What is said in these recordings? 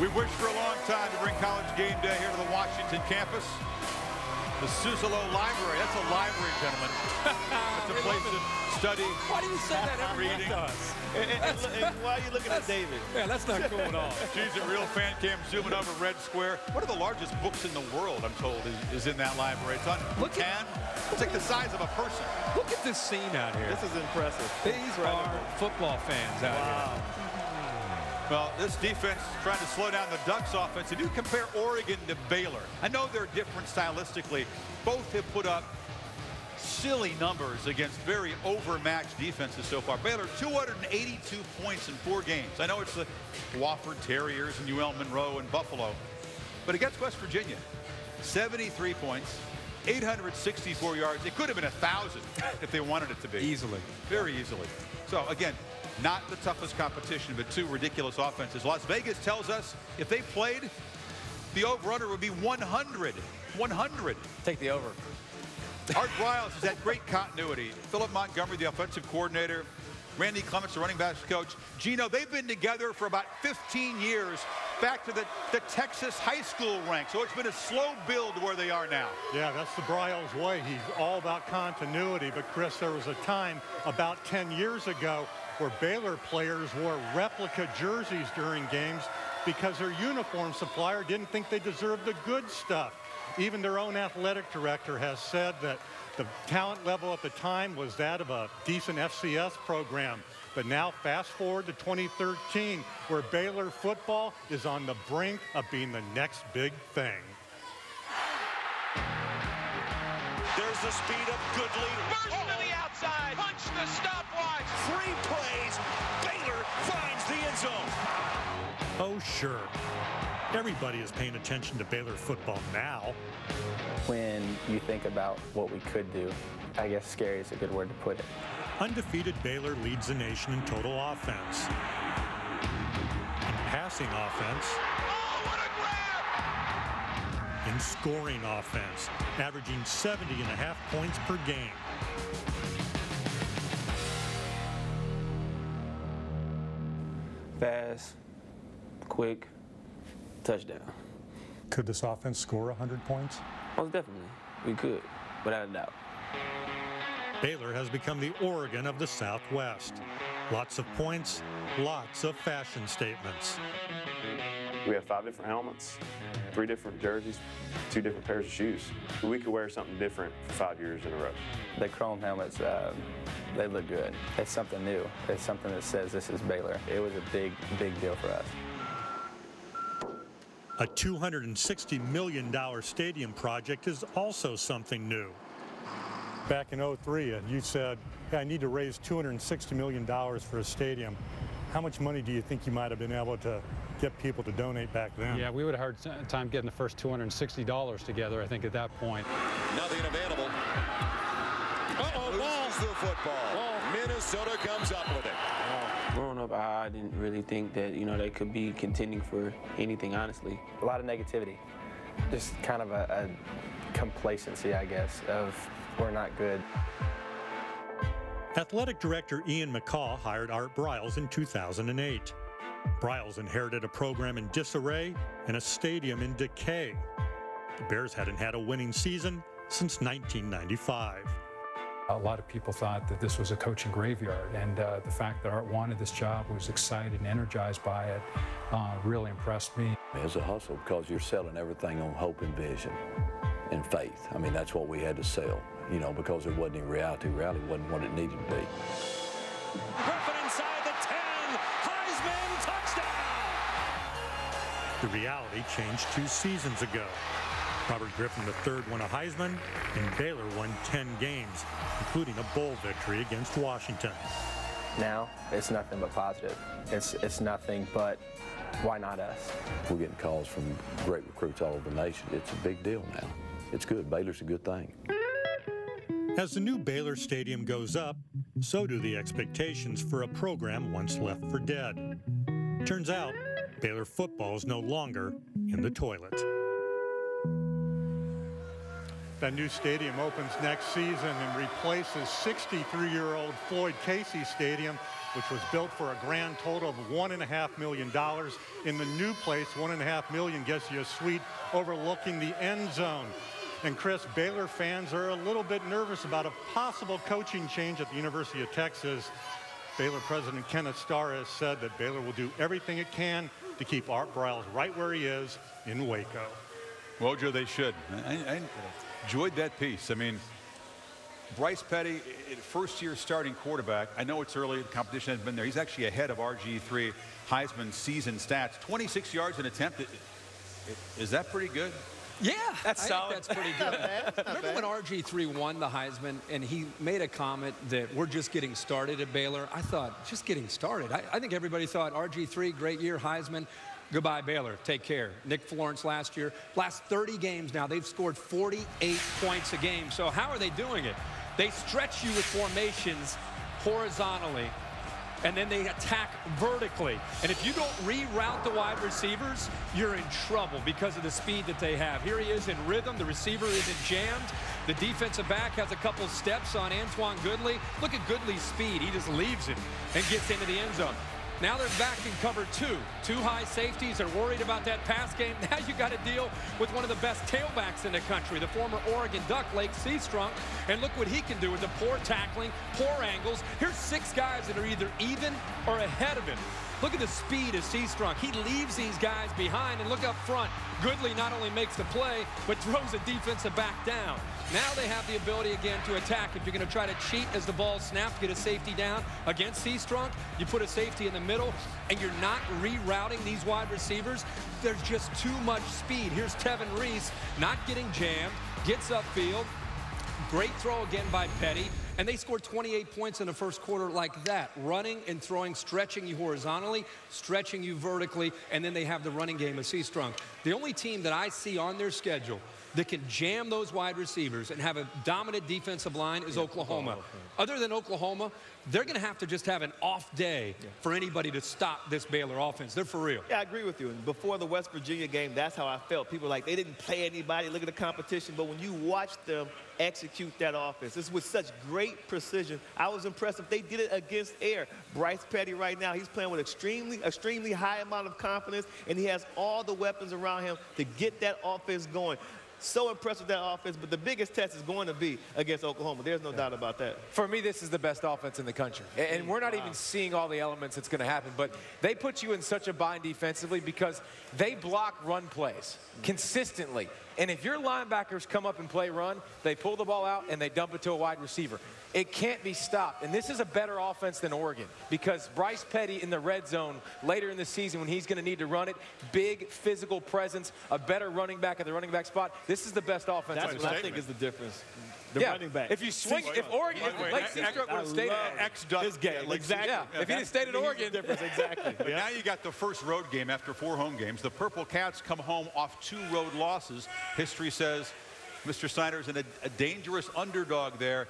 We wished for a long time to bring college game day here to the Washington campus. The Suzzallo Library. That's a library, gentlemen. It's a place to study. Why do you say that every reading. week to us? And, and- and- and why are you looking at David? Yeah, that's not cool at all. Geez, a real fan cam zooming over Red Square. One of the largest books in the world, I'm told, is, is in that library. It's on Look at- can. It's like the size of a person. Look at this scene out here. This is impressive. These Incredible. are football fans out Wow. Well, this defense trying to slow down the Ducks offense. If you compare Oregon to Baylor, I know they're different stylistically. Both have put up silly numbers against very overmatched defenses so far. Baylor 282 points in four games. I know it's the Wofford Terriers and UL Monroe and Buffalo, but against West Virginia, 73 points, 864 yards. It could have been a thousand if they wanted it to be. Easily. Very easily. So again, not the toughest competition, but two ridiculous offenses. Las Vegas tells us if they played, the over-under would be 100. 100. Take the over. Art Briles has had great continuity. Philip Montgomery, the offensive coordinator. Randy Clements, the running backs coach. Gino, they've been together for about 15 years, back to the, the Texas high school rank. So it's been a slow build where they are now. Yeah, that's the Briles way. He's all about continuity. But Chris, there was a time about 10 years ago where Baylor players wore replica jerseys during games because their uniform supplier didn't think they deserved the good stuff. Even their own athletic director has said that the talent level at the time was that of a decent FCS program. But now fast forward to 2013 where Baylor football is on the brink of being the next big thing. There's the speed of Goodley. Burst to the outside. Punch the stopwatch. Three plays. Baylor finds the end zone. Oh, sure. Everybody is paying attention to Baylor football now. When you think about what we could do, I guess scary is a good word to put it. Undefeated Baylor leads the nation in total offense. In passing offense, Oh, what a grab! in scoring offense, averaging 70 and a half points per game. Fast, quick, touchdown. Could this offense score 100 points? Most definitely, we could, without a doubt. Baylor has become the Oregon of the Southwest. Lots of points, lots of fashion statements. We have five different helmets, three different jerseys, two different pairs of shoes. We could wear something different for five years in a row. The chrome helmets, um, they look good. It's something new. It's something that says this is Baylor. It was a big, big deal for us. A $260 million stadium project is also something new. Back in 03, uh, you said, "Hey, I need to raise $260 million for a stadium. How much money do you think you might have been able to get people to donate back then? Yeah, we would have had hard time getting the first $260 together, I think, at that point. Nothing available. Uh-oh, ball. the football. Minnesota comes up with it. Growing up, I didn't really think that, you know, they could be contending for anything, honestly. A lot of negativity. Just kind of a, a complacency, I guess, of we're not good. Athletic director Ian McCaw hired Art Briles in 2008. Briles inherited a program in disarray and a stadium in decay. The Bears hadn't had a winning season since 1995. A lot of people thought that this was a coaching graveyard, and uh, the fact that Art wanted this job, was excited and energized by it, uh, really impressed me. It's a hustle because you're selling everything on hope and vision and faith. I mean, that's what we had to sell, you know, because it wasn't in reality. Reality wasn't what it needed to be. Griffin inside the 10. Heisman touchdown. The reality changed two seasons ago. Robert Griffin III won a Heisman, and Baylor won 10 games, including a bowl victory against Washington. Now, it's nothing but positive. It's, it's nothing but why not us? We're getting calls from great recruits all over the nation. It's a big deal now. It's good. Baylor's a good thing. As the new Baylor Stadium goes up, so do the expectations for a program once left for dead. Turns out, Baylor football is no longer in the toilet. That new stadium opens next season and replaces 63-year-old Floyd Casey Stadium, which was built for a grand total of $1.5 million. In the new place, 1.5 million gets you a suite overlooking the end zone. And Chris, Baylor fans are a little bit nervous about a possible coaching change at the University of Texas. Baylor President Kenneth Starr has said that Baylor will do everything it can to keep Art Briles right where he is in Waco. Wojo, they should. I, I enjoyed that piece. I mean, Bryce Petty, eh, eh, first year starting quarterback. I know it's early, the competition has been there. He's actually ahead of RG3 Heisman season stats. 26 yards an attempt. Is that pretty good? Yeah, that's solid. that's pretty good. Remember when RG3 won the Heisman and he made a comment that we're just getting started at Baylor? I thought, just getting started. I, I think everybody thought RG3, great year, Heisman. Goodbye, Baylor. Take care. Nick Florence last year. Last 30 games now, they've scored 48 points a game. So how are they doing it? They stretch you with formations horizontally and then they attack vertically. And if you don't reroute the wide receivers, you're in trouble because of the speed that they have. Here he is in rhythm. The receiver isn't jammed. The defensive back has a couple steps on Antwan Goodley. Look at Goodley's speed. He just leaves it and gets into the end zone. Now they're back in cover two. Two high safeties are worried about that pass game. Now you got to deal with one of the best tailbacks in the country, the former Oregon Duck, Lache Seastrunk. And look what he can do with the poor tackling, poor angles. Here's six guys that are either even or ahead of him. Look at the speed of Seastrunk. He leaves these guys behind, and look up front. Goodley not only makes the play, but throws a defensive back down. Now they have the ability again to attack. If you're going to try to cheat as the ball snaps, get a safety down against Seastrunk, you put a safety in the middle, and you're not rerouting these wide receivers. There's just too much speed. Here's Tevin Reese not getting jammed, gets upfield. Great throw again by Petty. And they scored 28 points in the first quarter like that. Running and throwing, stretching you horizontally, stretching you vertically, and then they have the running game of Seastrunk. The only team that I see on their schedule that can jam those wide receivers and have a dominant defensive line is yeah, Oklahoma. Oh, Oklahoma. Other than Oklahoma, they're going to have to just have an off day yeah. for anybody to stop this Baylor offense. They're for real. Yeah, I agree with you. And before the West Virginia game, that's how I felt. People like they didn't play anybody, look at the competition. But when you watch them execute that offense, it's with such great precision. I was impressed if they did it against air. Bryce Petty right now, he's playing with extremely, extremely high amount of confidence, and he has all the weapons around him to get that offense going so impressed with that offense, but the biggest test is going to be against Oklahoma. There's no yeah. doubt about that. For me, this is the best offense in the country. And we're not wow. even seeing all the elements that's going to happen, but they put you in such a bind defensively because they block run plays consistently. And if your linebackers come up and play run, they pull the ball out and they dump it to a wide receiver. It can't be stopped. And this is a better offense than Oregon because Bryce Petty in the red zone later in the season when he's going to need to run it, big physical presence, a better running back at the running back spot. This is the best offense. That's what I think is the difference. The yeah. running back. If you swing, if Oregon, wait, wait, like Seastrunk would have stayed at X duck this game, yeah, exactly. Yeah. yeah. If he'd have stayed at Oregon, difference exactly. but now you got the first road game after four home games. The Purple Cats come home off two road losses. History says Mr. Snyder's in a, a dangerous underdog there.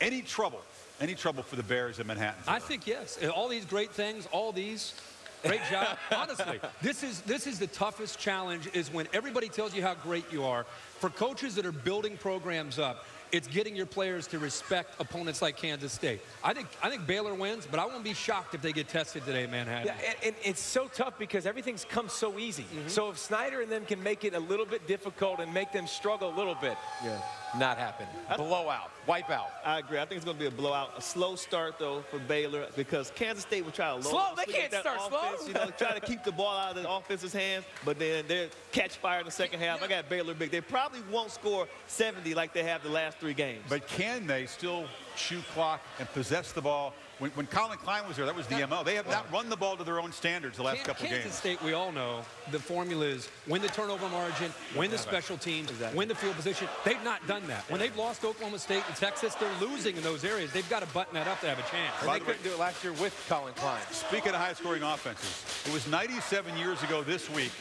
Any trouble any trouble for the Bears in Manhattan? I think yes. All these great things, all these great job. Honestly, this is this is the toughest challenge is when everybody tells you how great you are. For coaches that are building programs up, it's getting your players to respect opponents like Kansas State. I think I think Baylor wins, but I won't be shocked if they get tested today in Manhattan. Yeah, and, and it's so tough because everything's come so easy. Mm-hmm. So if Snyder and them can make it a little bit difficult and make them struggle a little bit, yeah. Not happen. Blowout, wipe out. I agree. I think it's going to be a blowout. A slow start though for Baylor because Kansas State will try to slow. They can't start offense, slow. You know, try to keep the ball out of the offense's hands, but then they catch fire in the second half. I got Baylor big. They probably won't score 70 like they have the last three games. But can they still shoot clock and possess the ball? When, when Collin Klein was there, that was the MO. They have not run the ball to their own standards the last Kansas couple Kansas games. Kansas State, we all know the formula is win the turnover margin, win the special teams, exactly. win the field position. They've not done that. When they've lost Oklahoma State and Texas, they're losing in those areas. They've got to button that up to have a chance. And they couldn't way, do it last year with Collin Klein. Speaking of high-scoring offenses, it was 97 years ago this week,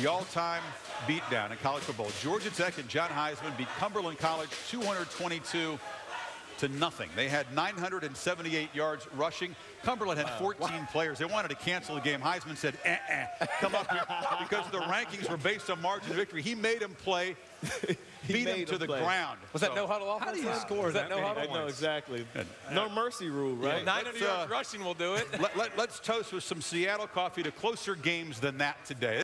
the all-time beatdown in college football. Georgia Tech and John Heisman beat Cumberland College 222 to nothing. They had 978 yards rushing. Cumberland had 14 players. They wanted to cancel the game. Heisman said, eh, eh, come up here, because the rankings were based on margin of victory. He made him play. beat them made to them the play. ground. Was that So- no huddle offense? How do you score Was that that no many huddle? I know exactly. No mercy rule, right? Nine Let's, of yards uh, rushing will do it. Let, let, let's toast with some Seattle coffee to closer games than that today.